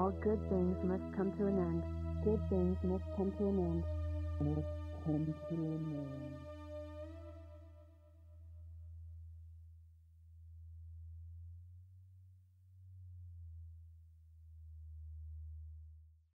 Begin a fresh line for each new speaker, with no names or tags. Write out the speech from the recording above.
All good things must come to an end. Good things must come to an end.
Must come to an end.